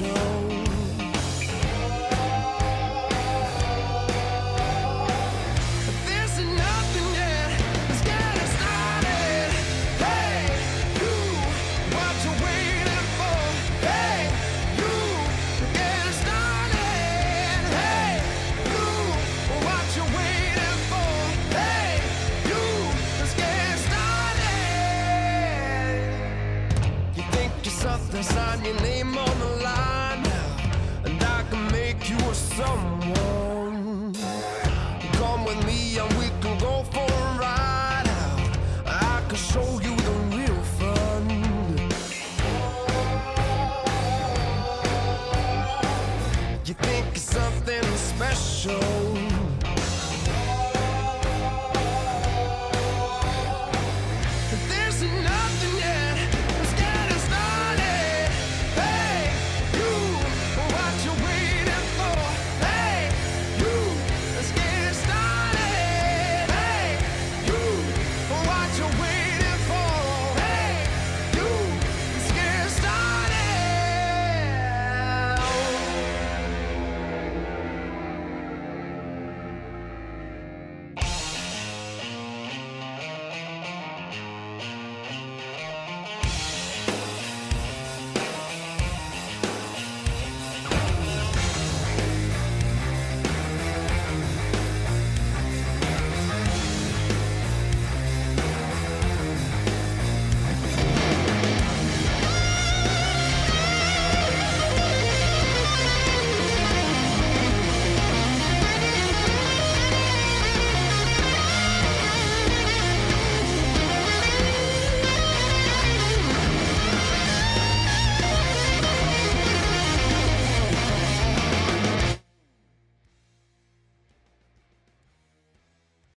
show. you something, sign your name on the line and I can make you a someone.